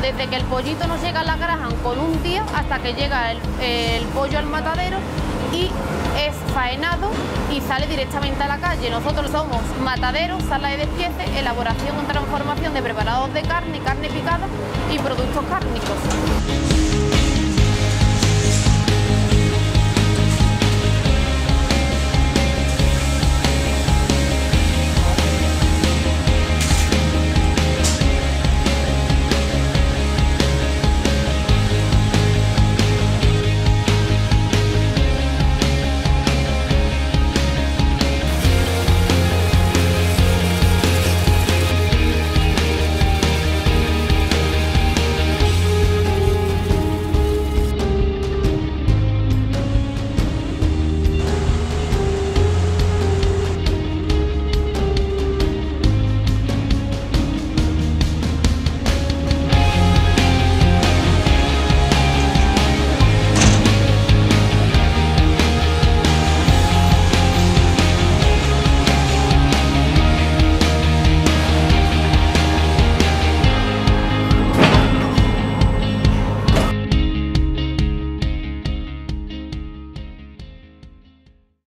desde que el pollito nos llega a la granja con un día hasta que llega el, el pollo al matadero y es faenado y sale directamente a la calle. Nosotros somos mataderos, sala de despiece, elaboración o transformación de preparados de carne, carne picada y productos cárnicos.